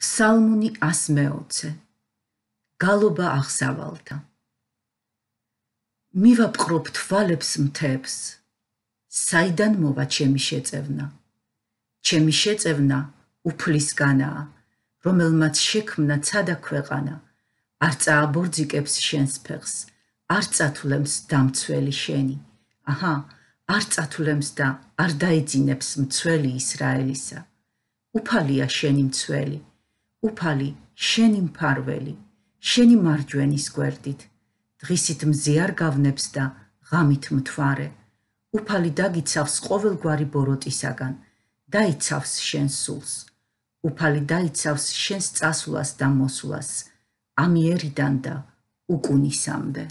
ფსალმუნი 120 გალობა აღსავალთა მივაპყრობ თვალებს მთებს. საიდან მოვა ჩემი შეწევნა? ჩემი შეწევნა უფლისგანაა რომელმაც შექმნა ცადა ქვეყანა. არ წააბორძიკებს შენს ფეხს არ წათვლემს დამცველი შენი. აჰა არ წათვლემს და არ დაიძინებს მცველი ისრაელისა. უფალია შენი მცველი უფალი შენი მფარველი შენი მარჯვენის გვერდით. დღისით მზე არ გავნებს და ღამით მთვარე. უფალი დაგიცავს ყოველგვარი ბოროტისაგან დაიცავს შენ სულს. უფალი დაიცავს შენს წასვლას და მოსვლას ამიერიდან და უკუნისამდე